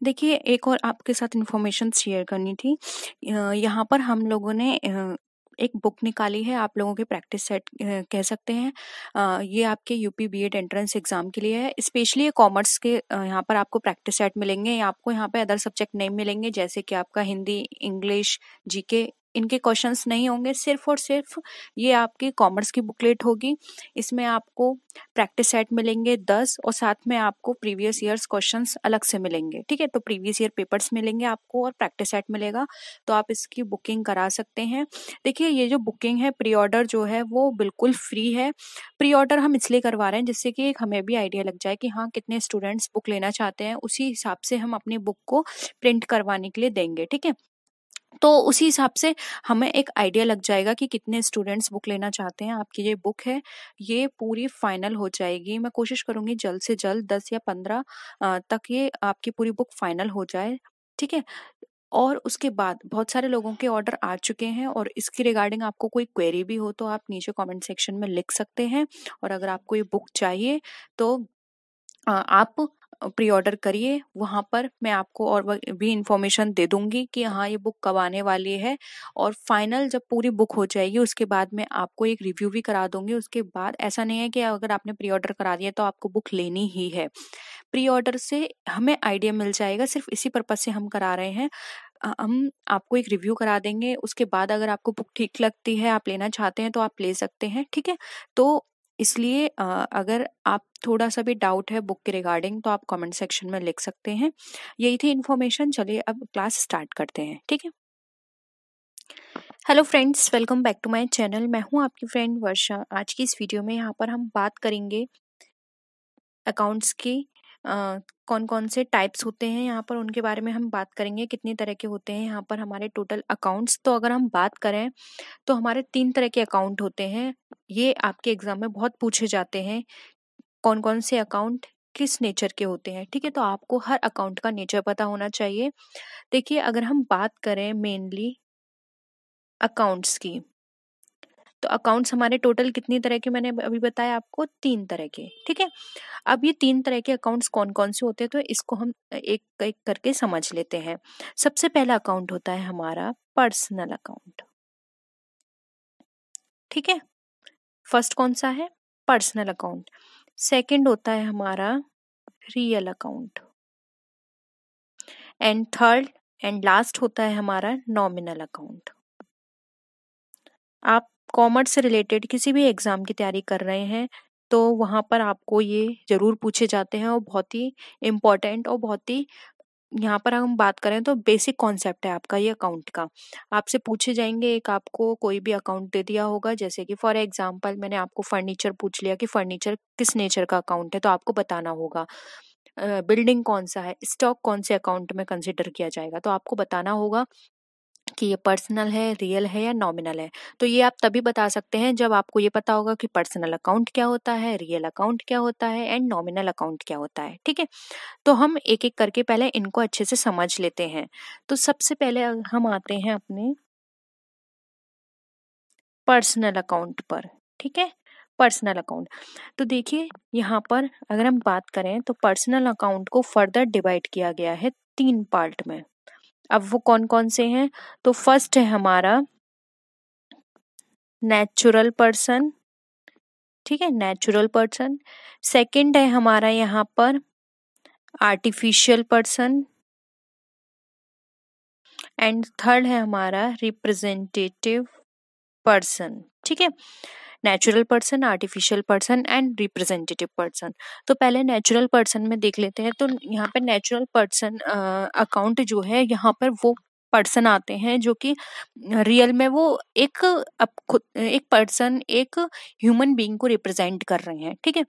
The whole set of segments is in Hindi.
देखिए, एक और आपके साथ इन्फॉर्मेशन शेयर करनी थी। यहाँ पर हम लोगों ने एक बुक निकाली है, आप लोगों के प्रैक्टिस सेट कह सकते हैं। ये आपके यूपी बीएड एंट्रेंस एग्ज़ाम के लिए है। स्पेशली ये कॉमर्स के यहाँ पर आपको प्रैक्टिस सेट मिलेंगे आपको यहाँ पे अदर सब्जेक्ट नहीं मिलेंगे, जैसे कि आपका हिंदी इंग्लिश जीके इनके क्वेश्चंस नहीं होंगे, सिर्फ़ और सिर्फ़ ये आपकी कॉमर्स की बुकलेट होगी। इसमें आपको प्रैक्टिस सेट मिलेंगे दस और साथ में आपको प्रीवियस ईयर्स क्वेश्चंस अलग से मिलेंगे, ठीक है? तो प्रीवियस ईयर पेपर्स मिलेंगे आपको और प्रैक्टिस सेट मिलेगा तो आप इसकी बुकिंग करा सकते हैं। देखिए, ये जो बुकिंग है प्री ऑर्डर जो है, वो बिल्कुल फ्री है। प्री ऑर्डर हम इसलिए करवा रहे हैं जिससे कि हमें भी आइडिया लग जाए कि हाँ कितने स्टूडेंट्स बुक लेना चाहते हैं, उसी हिसाब से हम अपनी बुक को प्रिंट करवाने के लिए देंगे, ठीक है? तो उसी हिसाब से हमें एक आइडिया लग जाएगा कि कितने स्टूडेंट्स बुक लेना चाहते हैं। आपकी ये बुक है, ये पूरी फाइनल हो जाएगी। मैं कोशिश करूँगी जल्द से जल्द दस या पंद्रह तक ये आपकी पूरी बुक फाइनल हो जाए, ठीक है? और उसके बाद बहुत सारे लोगों के ऑर्डर आ चुके हैं और इसकी रिगार्डिंग आपको कोई क्वेरी भी हो तो आप नीचे कमेंट सेक्शन में लिख सकते हैं। और अगर आपको ये बुक चाहिए तो आप प्री ऑर्डर करिए, वहाँ पर मैं आपको और भी इंफॉर्मेशन दे दूँगी कि हाँ ये बुक कब आने वाली है और फाइनल जब पूरी बुक हो जाएगी, उसके बाद मैं आपको एक रिव्यू भी करा दूँगी। उसके बाद ऐसा नहीं है कि अगर आपने प्री ऑर्डर करा दिया तो आपको बुक लेनी ही है। प्री ऑर्डर से हमें आइडिया मिल जाएगा, सिर्फ़ इसी पर्पज से हम करा रहे हैं। हम आपको एक रिव्यू करा देंगे, उसके बाद अगर आपको बुक ठीक लगती है, आप लेना चाहते हैं तो आप ले सकते हैं, ठीक है? तो इसलिए अगर आप थोड़ा सा भी डाउट है बुक के रिगार्डिंग तो आप कमेंट सेक्शन में लिख सकते हैं। यही थी इन्फॉर्मेशन चलिए अब क्लास स्टार्ट करते हैं, ठीक है? Hello friends welcome back to my channel मैं हूँ आपकी फ्रेंड वर्षा। आज की इस वीडियो में यहाँ पर हम बात करेंगे अकाउंट्स की। कौन कौन से टाइप्स होते हैं यहाँ पर उनके बारे में हम बात करेंगे, कितनी तरह के होते हैं यहाँ पर हमारे टोटल अकाउंट्स तो अगर हम बात करें तो हमारे तीन तरह के अकाउंट होते हैं। ये आपके एग्ज़ाम में बहुत पूछे जाते हैं कौन कौन से अकाउंट किस नेचर के होते हैं, ठीक है? तो आपको हर अकाउंट का नेचर पता होना चाहिए। देखिए, अगर हम बात करें मेनली अकाउंट्स की तो अकाउंट्स हमारे टोटल कितनी तरह के मैंने अभी बताया आपको? तीन तरह के, ठीक है? अब ये तीन तरह के अकाउंट्स कौन कौन से होते हैं? तो इसको हम एक एक करके समझ लेते हैं। सबसे पहला अकाउंट होता है हमारा पर्सनल अकाउंट ठीक है? फ़र्स्ट कौन सा है? पर्सनल अकाउंट सेकंड होता है हमारा real account and third and last होता है हमारा नॉमिनल अकाउंट आप कॉमर्स से रिलेटेड किसी भी एग्ज़ाम की तैयारी कर रहे हैं तो वहाँ पर आपको ये ज़रूर पूछे जाते हैं और बहुत ही इम्पोर्टेंट और बहुत ही यहाँ पर हम बात करें तो बेसिक कॉन्सेप्ट है आपका ये अकाउंट का। आपसे पूछे जाएँगे, एक आपको कोई भी अकाउंट दे दिया होगा, जैसे कि फॉर एग्जांपल मैंने आपको फर्नीचर पूछ लिया कि फर्नीचर किस नेचर का अकाउंट है तो आपको बताना होगा। बिल्डिंग कौन सा है, स्टॉक कौन से अकाउंट में कंसिडर किया जाएगा तो आपको बताना होगा कि ये पर्सनल है, रियल है या नॉमिनल है? तो ये आप तभी बता सकते हैं जब आपको ये पता होगा कि पर्सनल अकाउंट क्या होता है, रियल अकाउंट क्या होता है एंड नॉमिनल अकाउंट क्या होता है, ठीक है? तो हम एक एक करके पहले इनको अच्छे से समझ लेते हैं। तो सबसे पहले हम आते हैं अपने पर्सनल अकाउंट पर, ठीक है? Personal account. तो देखिए, यहाँ पर अगर हम बात करें तो पर्सनल अकाउंट को फर्दर डिवाइड किया गया है तीन पार्ट में। अब वो कौन कौन से हैं? तो फ़र्स्ट है हमारा नेचुरल पर्सन ठीक है? नेचुरल पर्सन सेकंड है हमारा यहाँ पर आर्टिफिशियल पर्सन एंड थर्ड है हमारा रिप्रेजेंटेटिव पर्सन ठीक है? Natural person artificial person and representative person तो पहले नेचुरल पर्सन में देख लेते हैं तो यहाँ पे नेचुरल पर्सन अकाउंट जो है, यहाँ पर वो पर्सन आते हैं जो कि रियल में वो एक अब खुद, एक पर्सन एक ह्यूमन बीइंग को रिप्रेजेंट कर रहे हैं, ठीक है?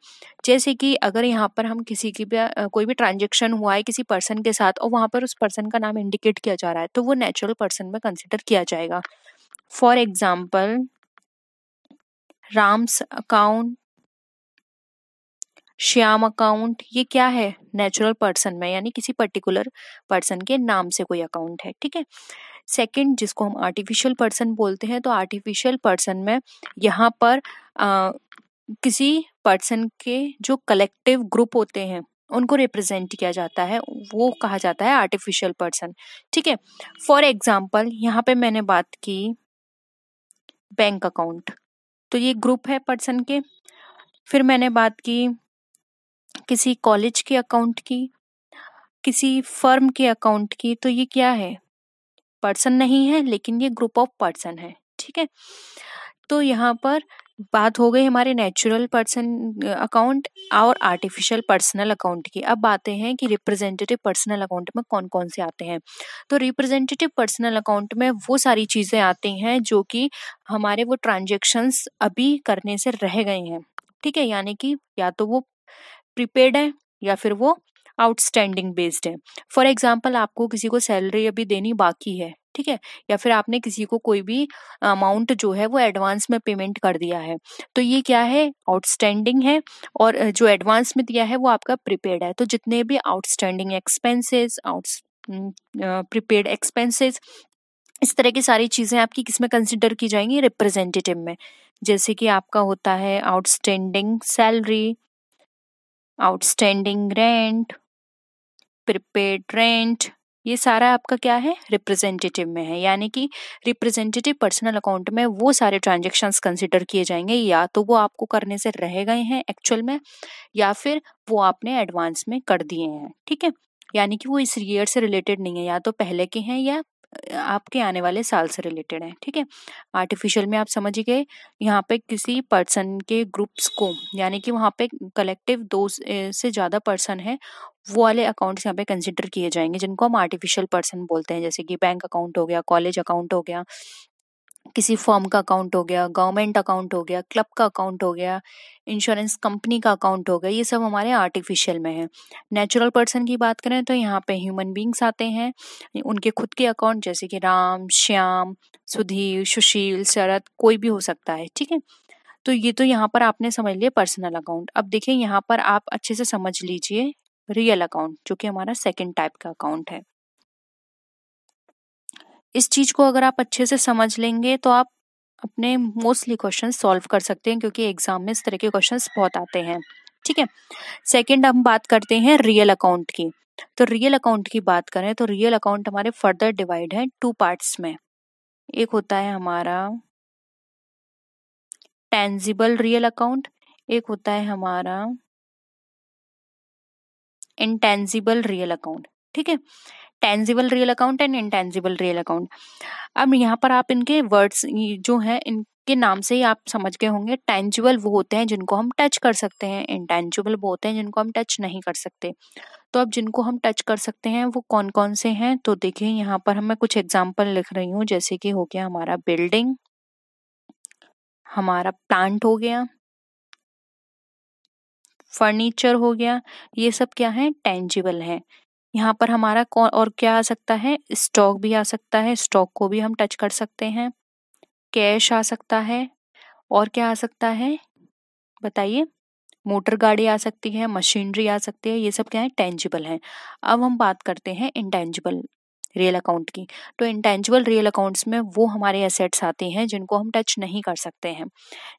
जैसे कि अगर यहाँ पर हम किसी की भी कोई भी ट्रांजेक्शन हुआ है किसी पर्सन के साथ और वहाँ पर उस पर्सन का नाम इंडिकेट किया जा रहा है तो वो नेचुरल पर्सन में कंसिडर किया जाएगा। For example Ram's account Shyam account ये क्या है? नेचुरल पर्सन में यानी किसी पर्टिकुलर पर्सन के नाम से कोई अकाउंट है ठीक है? सेकंड जिसको हम आर्टिफिशियल पर्सन बोलते हैं तो आर्टिफिशियल पर्सन में यहाँ पर आ, किसी पर्सन के जो कलेक्टिव ग्रुप होते हैं उनको रिप्रेजेंट किया जाता है वो कहा जाता है आर्टिफिशियल पर्सन ठीक है? फॉर एग्ज़ाम्पल यहाँ पे मैंने बात की बैंक अकाउंट तो ये ग्रुप है पर्सन के। फिर मैंने बात की किसी कॉलेज के अकाउंट की, किसी फर्म के अकाउंट की तो ये क्या है? पर्सन नहीं है, लेकिन ये ग्रुप ऑफ़ पर्सन है, ठीक है? तो यहाँ पर बात हो गई हमारे नेचुरल पर्सन अकाउंट और आर्टिफिशियल पर्सनल अकाउंट की। अब बातें हैं कि रिप्रेजेंटेटिव पर्सनल अकाउंट में कौन कौन से आते हैं। तो रिप्रेजेंटेटिव पर्सनल अकाउंट में वो सारी चीज़ें आती हैं जो कि हमारे वो ट्रांजेक्शन्स अभी करने से रह गए हैं। ठीक है? यानी कि या तो वो प्रीपेड है या फिर वो आउटस्टैंडिंग बेस्ड है। फॉर एग्ज़ाम्पल आपको किसी को सैलरी अभी देनी बाकी है ठीक है? या फिर आपने किसी को कोई भी अमाउंट जो है वो एडवांस में पेमेंट कर दिया है। तो ये क्या है? आउटस्टैंडिंग है और जो एडवांस में दिया है वो आपका प्रीपेड है। तो जितने भी outstanding expenses out prepaid expenses, इस तरह की सारी चीज़ें आपकी किसमें कंसिडर की जाएँगी? रिप्रेजेंटेटिव में। जैसे कि आपका होता है outstanding salary, outstanding rent, prepaid rent ये सारा आपका क्या है? रिप्रेजेंटेटिव में है, यानी कि रिप्रेजेंटेटिव पर्सनल अकाउंट में वो सारे ट्रांजेक्शन कंसिडर किए जाएँगे, या तो वो आपको करने से रह गए हैं एक्चुअल में, या फिर वो आपने एडवांस में कर दिए हैं, ठीक है? यानी कि वो इस ईयर से रिलेटेड नहीं है, या तो पहले के हैं या आपके आने वाले साल से रिलेटेड है, ठीक है? आर्टिफिशियल में आप समझ गए, यहाँ पे किसी पर्सन के ग्रुप्स को, यानी कि वहाँ पे कलेक्टिव दो से ज़्यादा पर्सन है, वो वाले अकाउंट्स यहाँ पे कंसिडर किए जाएँगे, जिनको हम आर्टिफिशियल पर्सन बोलते हैं, जैसे कि बैंक अकाउंट हो गया कॉलेज अकाउंट हो गया किसी फॉर्म का अकाउंट हो गया, गवर्नमेंट अकाउंट हो गया, क्लब का अकाउंट हो गया, इंश्योरेंस कंपनी का अकाउंट हो गया, ये सब हमारे आर्टिफिशियल में है। नेचुरल पर्सन की बात करें तो यहाँ पे ह्यूमन बींग्स आते हैं उनके खुद के अकाउंट जैसे कि राम, श्याम, सुधीर, सुशील, शरद, कोई भी हो सकता है, ठीक है? तो ये तो यहाँ पर आपने समझ लिया पर्सनल अकाउंट। अब देखिए यहाँ पर आप अच्छे से समझ लीजिए रियल अकाउंट, जो कि हमारा सेकेंड टाइप का अकाउंट है। इस चीज़ को अगर आप अच्छे से समझ लेंगे तो आप अपने मोस्टली क्वेश्चन सॉल्व कर सकते हैं, क्योंकि एग्ज़ाम में इस तरह के क्वेश्चन बहुत आते हैं। ठीक है? सेकेंड हम बात करते हैं रियल अकाउंट की। तो रियल अकाउंट की बात करें तो रियल अकाउंट हमारे फर्दर डिवाइड है टू पार्ट्स में। एक होता है हमारा टेंजिबल रियल अकाउंट एक होता है हमारा इंटेंजिबल रियल अकाउंट ठीक है? Tangible real account and intangible real account अब यहाँ पर आप इनके वर्ड्स जो है, इनके नाम से ही आप समझ गए होंगे। टेंजिबल वो होते हैं जिनको हम टच कर सकते हैं। इंटेंजिबल वो होते हैं जिनको हम टच नहीं कर सकते। तो अब जिनको हम टच कर सकते हैं, वो कौन कौन से हैं? तो देखिए, यहाँ पर मैं कुछ एग्ज़ाम्पल लिख रही हूँ। जैसे कि हो गया हमारा बिल्डिंग हमारा प्लांट हो गया फर्नीचर हो गया। ये सब क्या है? टेंजिबल है। यहाँ पर हमारा कौन और क्या आ सकता है? स्टॉक भी आ सकता है, स्टॉक को भी हम टच कर सकते हैं। कैश आ सकता है, और क्या आ सकता है? बताइए। मोटर गाड़ी आ सकती है, मशीनरी आ सकती है, ये सब क्या है? टेंजिबल है। अब हम बात करते हैं इंटेंजिबल रियल अकाउंट की। तो इंटेंजिबल रियल अकाउंट्स में वो हमारे एसेट्स आते हैं, जिनको हम टच नहीं कर सकते हैं।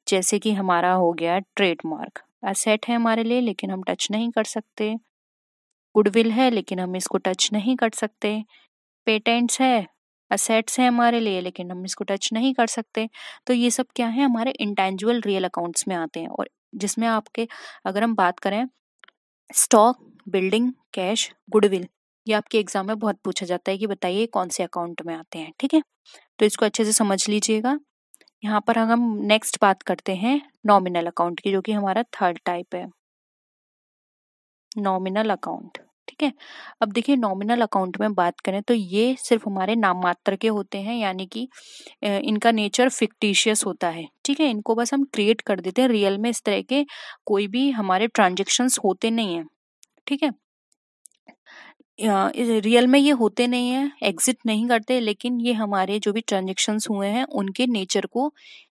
जैसे कि हमारा हो गया ट्रेडमार्क एसेट है हमारे लिए, लेकिन हम टच नहीं कर सकते। गुडविल है, लेकिन हम इसको टच नहीं कर सकते। पेटेंट्स है, असेट्स हैं हमारे लिए, लेकिन हम इसको टच नहीं कर सकते। तो ये सब क्या है, हमारे इंटेंजुअल रियल अकाउंट्स में आते हैं और जिसमें आपके, अगर हम बात करें, स्टॉक, बिल्डिंग, कैश, गुडविल, ये आपके एग्ज़ाम में बहुत पूछा जाता है कि बताइए कौन से अकाउंट में आते हैं, ठीक है? तो इसको अच्छे से समझ लीजिएगा। यहाँ पर हम नेक्स्ट बात करते हैं नॉमिनल अकाउंट की, जो कि हमारा थर्ड टाइप है। नॉमिनल अकाउंट ठीक है? अब देखिए नॉमिनल अकाउंट में बात करें तो ये सिर्फ़ हमारे नाम मात्र के होते हैं, यानी कि इनका नेचर फिक्टिशियस होता है, ठीक है? इनको बस हम क्रिएट कर देते हैं रियल में, इस तरह के कोई भी हमारे ट्रांजेक्शन्स होते नहीं है, ठीक है? रियल में ये होते नहीं है एग्जिट नहीं करते, लेकिन ये हमारे जो भी ट्रांजेक्शन्स हुए हैं, उनके नेचर को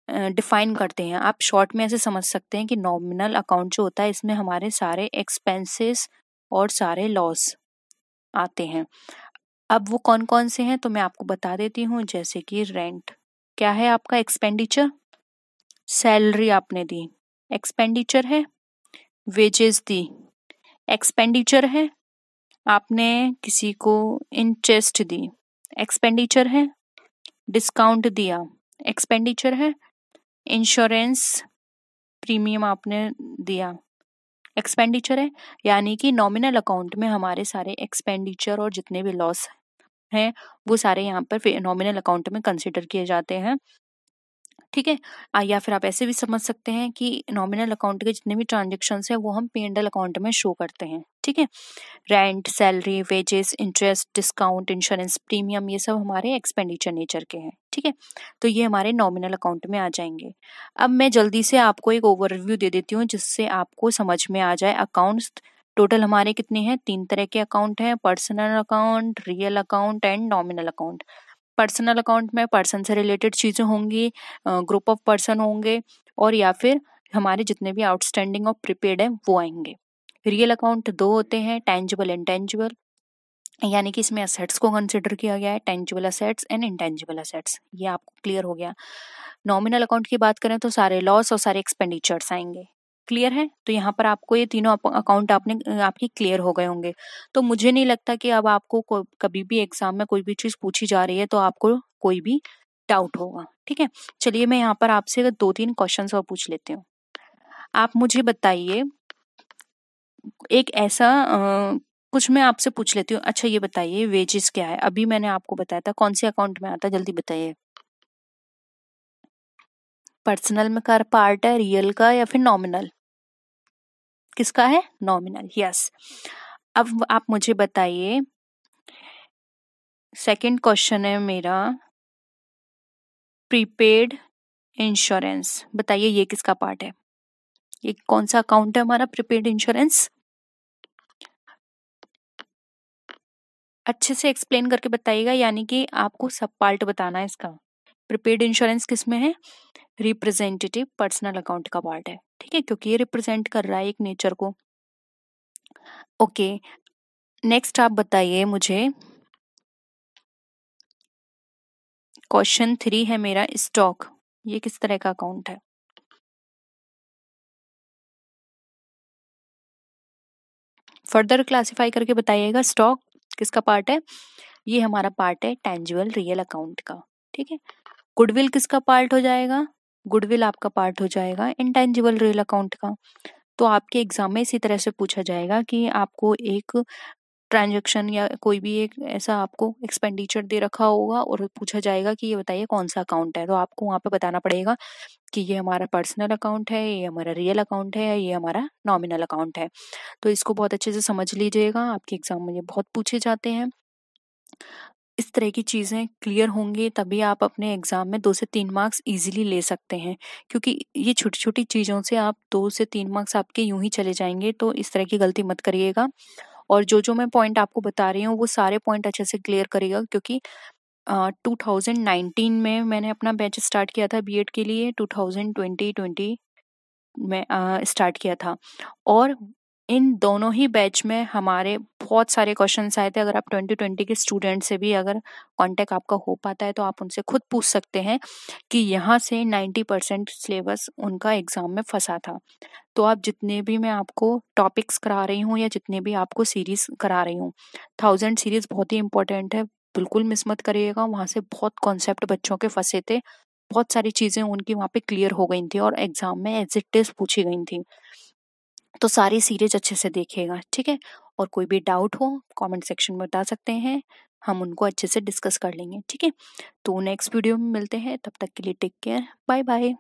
डिफाइन करते हैं। आप शॉर्ट में ऐसे समझ सकते हैं कि नॉमिनल अकाउंट जो होता है, इसमें हमारे सारे एक्सपेंसेस और सारे लॉस आते हैं। अब वो कौन कौन से हैं तो मैं आपको बता देती हूँ। जैसे कि रेंट क्या है आपका एक्सपेंडिचर सैलरी आपने दी एक्सपेंडिचर है? वेजेस दी एक्सपेंडिचर है? आपने किसी को इंटरेस्ट दी एक्सपेंडिचर है? डिस्काउंट दिया एक्सपेंडिचर है? इंश्योरेंस प्रीमियम आपने दिया। एक्सपेंडिचर है, यानी कि नॉमिनल अकाउंट में हमारे सारे एक्सपेंडिचर और जितने भी लॉस हैं, वो सारे यहाँ पर नॉमिनल अकाउंट में कंसिडर किए जाते हैं। ठीक है? या फिर आप ऐसे भी समझ सकते हैं कि नॉमिनल अकाउंट के जितने भी ट्रांजेक्शन है, वो हम पी अकाउंट में शो करते हैं, ठीक है? Rent salary wages interest discount insurance premium ये सब हमारे एक्सपेंडिचर नेचर के हैं, ठीक है? तो ये हमारे नॉमिनल अकाउंट में आ जाएँगे। अब मैं जल्दी से आपको एक ओवरव्यू दे देती हूँ, जिससे आपको समझ में आ जाए अकाउंट्स टोटल हमारे कितने हैं? तीन तरह के अकाउंट हैं personal account real account and nominal account personal account में पर्सन से रिलेटेड चीज़ें होंगी ग्रुप ऑफ़ पर्सन होंगे और या फिर हमारे जितने भी आउटस्टैंडिंग और प्रीपेड हैं, वो आएँगे। रियल अकाउंट दो होते हैं टेंजिबल इंटेंजिबल यानी कि इसमें असेट्स को कंसिडर किया गया है tangible assets and intangible assets ये आपको क्लियर हो गया। नॉमिनल अकाउंट की बात करें तो सारे लॉस और सारे एक्सपेंडिचर्स आएँगे। क्लियर है? तो यहाँ पर आपको ये तीनों अकाउंट आपने आपके क्लियर हो गए होंगे। तो मुझे नहीं लगता कि अब आपको कभी भी एग्ज़ाम में कोई भी चीज़ पूछी जा रही है तो आपको कोई भी डाउट होगा ठीक है? चलिए मैं यहाँ पर आपसे दो तीन क्वेश्चन और पूछ लेती हूँ। आप मुझे बताइए एक ऐसा आ, कुछ मैं आपसे पूछ लेती हूँ। अच्छा ये बताइए वेजेस क्या है? अभी मैंने आपको बताया था कौन से अकाउंट में आता जल्दी बताइए। पर्सनल में कर पार्ट है रियल का या फिर नॉमिनल किसका है? Nominal yes yes. अब आप मुझे बताइए सेकंड क्वेश्चन है मेरा प्रीपेड इंश्योरेंस बताइए ये किसका पार्ट है? ये कौन सा अकाउंट है हमारा प्रीपेड इंश्योरेंस अच्छे से एक्सप्लेन करके बताइएगा, यानी कि आपको सब पार्ट बताना है इसका। प्रीपेड इंश्योरेंस किसमें है? रिप्रेजेंटेटिव पर्सनल अकाउंट का पार्ट है, ठीक है? क्योंकि ये रिप्रेजेंट कर रहा है एक नेचर को। ओके नेक्स्ट आप बताइए मुझे। क्वेश्चन थ्री है मेरा स्टॉक ये किस तरह का अकाउंट है? फर्दर क्लासिफाई करके बताइएगा स्टॉक किसका पार्ट है? ये हमारा पार्ट है टेंजुअल रियल अकाउंट का, ठीक है? गुडविल किसका पार्ट हो जाएगा? गुडविल आपका पार्ट हो जाएगा इंटेंजिबल रियल अकाउंट का। तो आपके एग्ज़ाम में इसी तरह से पूछा जाएगा कि आपको एक ट्रांजेक्शन या कोई भी एक ऐसा आपको एक्सपेंडिचर दे रखा होगा और पूछा जाएगा कि ये बताइए कौन सा अकाउंट है। तो आपको वहाँ पे बताना पड़ेगा कि ये हमारा पर्सनल अकाउंट है, ये हमारा रियल अकाउंट है, ये हमारा नॉमिनल अकाउंट है। तो इसको बहुत अच्छे से समझ लीजिएगा, आपके एग्ज़ाम में ये बहुत पूछे जाते हैं। इस तरह की चीज़ें क्लियर होंगी, तभी आप अपने एग्ज़ाम में दो से तीन मार्क्स इजीली ले सकते हैं। क्योंकि ये छोटी छोटी चीज़ों से आप दो से तीन मार्क्स आपके यूँ ही चले जाएँगे तो इस तरह की गलती मत करिएगा। और जो जो मैं पॉइंट आपको बता रही हूँ, वो सारे पॉइंट अच्छे से क्लियर करिएगा, क्योंकि टू थाउज़ेंड नाइनटीन में मैंने अपना बैच स्टार्ट किया था बी के लिए टू थाउज़ेंड ट्वेंटी ट्वेंटी में स्टार्ट किया था। और इन दोनों ही बैच में हमारे बहुत सारे क्वेश्चन आए थे। अगर आप ट्वेंटी ट्वेंटी के स्टूडेंट से भी अगर कांटेक्ट आपका हो पाता है तो आप उनसे खुद पूछ सकते हैं कि यहाँ से नाइन्टी परसेंट सिलेबस उनका एग्ज़ाम में फंसा था। तो आप जितने भी मैं आपको टॉपिक्स करा रही हूँ या जितने भी आपको सीरीज़ करा रही हूँ थाउज़ेंड सीरीज़ बहुत ही इंपॉर्टेंट है। बिल्कुल मिस मत करिएगा, वहाँ से बहुत कॉन्सेप्ट बच्चों के फंसे थे। बहुत सारी चीज़ें उनकी वहाँ पे क्लियर हो गई थी और एग्ज़ाम में एज इट इज़ पूछी गई थी। तो सारी सीरीज़ अच्छे से देखिएगा ठीक है? और कोई भी डाउट हो, कमेंट सेक्शन में बता सकते हैं, हम उनको अच्छे से डिस्कस कर लेंगे, ठीक है? तो नेक्स्ट वीडियो में मिलते हैं, तब तक के लिए टेक केयर बाय बाय